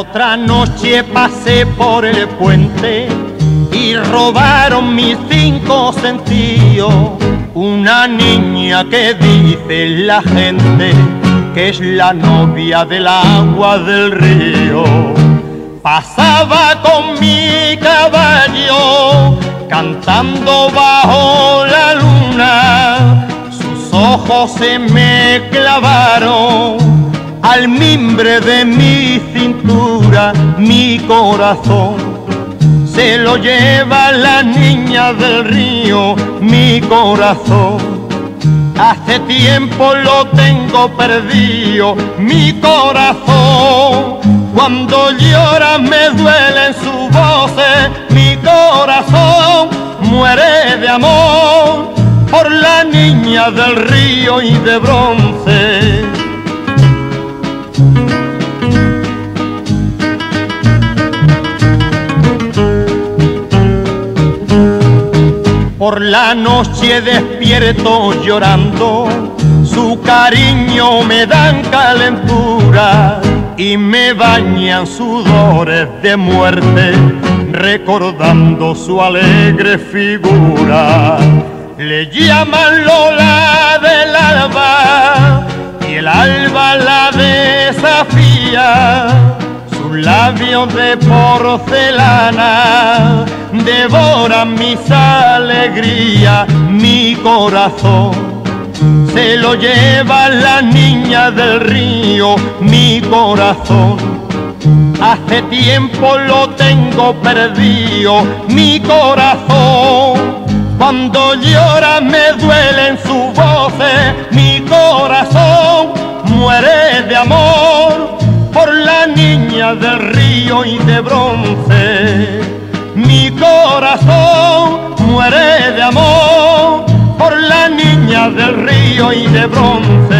otra noche pasé por el puente y robaron mis cinco sentidos. Una niña que dice la gente que es la novia del agua del río. Pasaba con mi caballo cantando bajo la luna. Sus ojos se me clavaron al mimbre de mi cintura, mi corazón. Se lo lleva la niña del río, mi corazón. Hace tiempo lo tengo perdido, mi corazón. Cuando llora me duelen sus voces, mi corazón muere de amor por la niña del río y de bronce. Por la noche despierto llorando, su cariño me dan calentura y me bañan sudores de muerte, recordando su alegre figura. Le llaman Lola del alba y el alba la desafía labios de porcelana devoran mis alegrías, mi corazón. Se lo lleva la niña del río, mi corazón. Hace tiempo lo tengo perdido, mi corazón. Cuando llora me niña del río y de bronce. Mi corazón muere de amor por la niña del río y de bronce.